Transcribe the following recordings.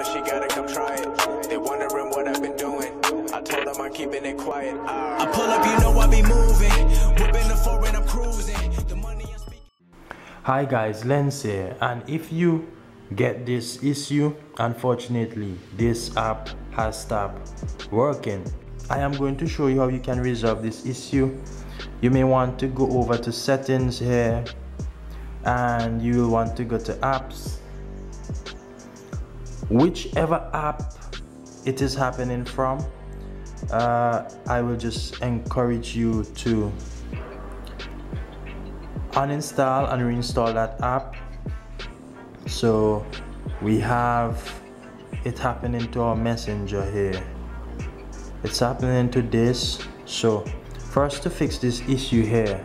her she gotta come try it. They wondering what I've been doing. I told them I'm keeping it quiet. Ah. I pull up, you know I be moving. Whipping the foreign, I'm cruising. The money I'm speaking. Hi guys, Lenz here and if you get this issue, unfortunately this app has stopped working. I am going to show you how you can resolve this issue. You may want to go over to settings here and you will want to go to apps. Whichever app it is happening from, uh, I will just encourage you to uninstall and reinstall that app. So we have it happening to our messenger here. It's happening to this. So first to fix this issue here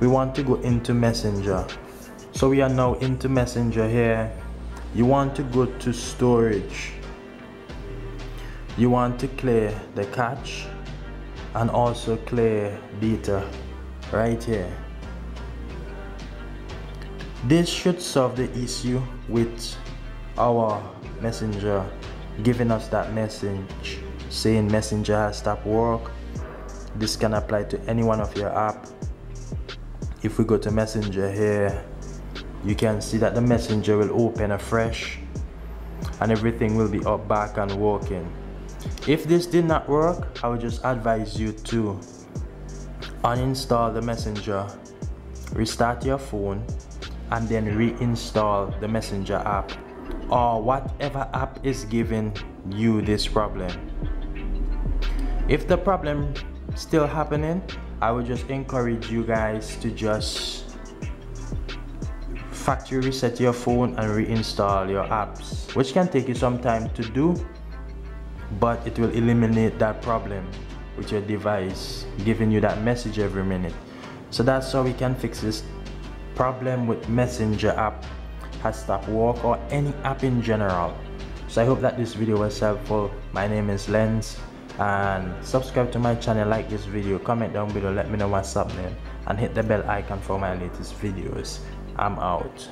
we want to go into messenger. So we are now into messenger here you want to go to storage. You want to clear the cache and also clear data right here. This should solve the issue with our messenger giving us that message saying messenger has stopped work. This can apply to any one of your app. If we go to messenger here you can see that the messenger will open afresh and everything will be up back and working. If this did not work i would just advise you to uninstall the messenger restart your phone and then reinstall the messenger app or whatever app is giving you this problem. If the problem still happening i would just encourage you guys to just factory reset your phone and reinstall your apps which can take you some time to do but it will eliminate that problem with your device giving you that message every minute. So that's how we can fix this problem with messenger app. Has stopped work or any app in general. So i hope that this video was helpful. My name is Lenz and subscribe to my channel like this video comment down below let me know what's happening and hit the bell icon for my latest videos i'm out